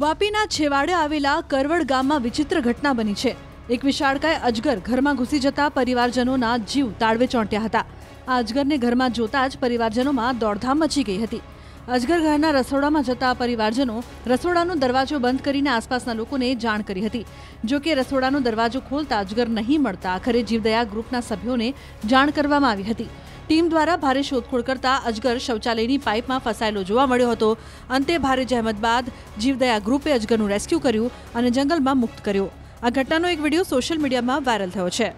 વાપીના છેવાડે આવેલા કરવડ ગામમાં વિચિત્ર ઘટના બની છે. એક વિશાળકાય અજગર ઘરમાં ઘૂસી જતા પરિવારજનોના જીવ તાળવે ચોંટ્યા હતા. આ અજગરને ઘરમાં જોતા જ પરિવારજનોમાં દોડધામ મચી ગઈ હતી. અજગર ઘરના રસોડામાં જતા પરિવારજનો રસોડાનો દરવાજો બંધ કરીને આસપાસના લોકોને જાણ કરી હતી. જો કે રસોડાનો દરવાજો ખોલતા અજગર નહીં મળતા આખરે જીવદયા ગ્રુપના સભ્યોને જાણ કરવામાં આવી હતી. ટીમ દ્વારા ભારે શોધખોળ કરતા અજગર શૌચાલયની પાઇપમાં ફસાયેલો જોવા મળ્યો હતો. અંતે ભારે જહેમત બાદ જીવદયા ગ્રુપે અજગરનું રેસ્ક્યુ કર્યું અને જંગલમાં મુક્ત કર્યો. આ ઘટનાનો એક વીડિયો સોશિયલ મીડિયામાં વાયરલ થયો છે.